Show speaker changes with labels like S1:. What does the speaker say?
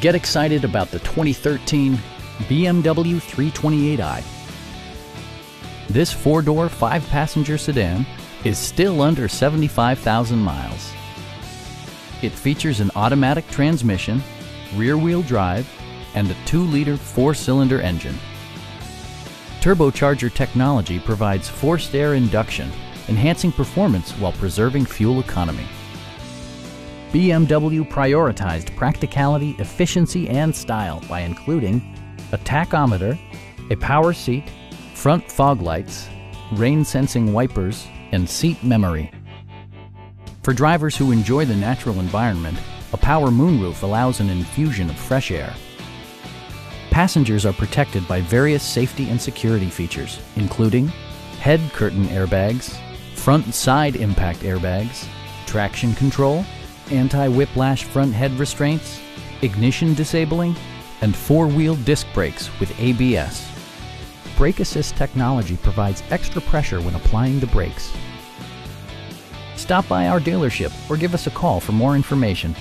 S1: Get excited about the 2013 BMW 328i. This four-door, five-passenger sedan is still under 75,000 miles. It features an automatic transmission, rear-wheel drive, and a 2-liter four-cylinder engine. Turbocharger technology provides forced air induction, enhancing performance while preserving fuel economy. BMW prioritized practicality, efficiency, and style by including a tachometer, a power seat, front fog lights, rain-sensing wipers, and seat memory. For drivers who enjoy the natural environment, a power moonroof allows an infusion of fresh air. Passengers are protected by various safety and security features, including head curtain airbags, front side impact airbags, traction control, anti-whiplash front head restraints, ignition disabling, and four-wheel disc brakes with ABS. Brake Assist technology provides extra pressure when applying the brakes. Stop by our dealership or give us a call for more information.